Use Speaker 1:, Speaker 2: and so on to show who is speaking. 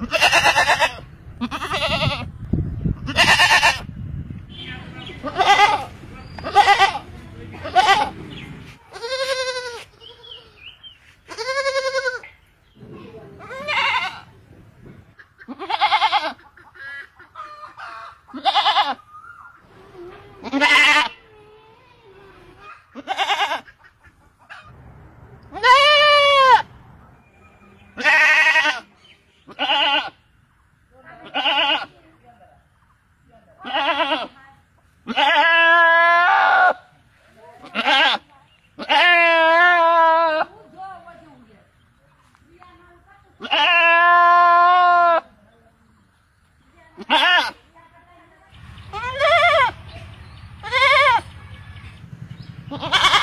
Speaker 1: Yeah! Ah! ah! ah! ah!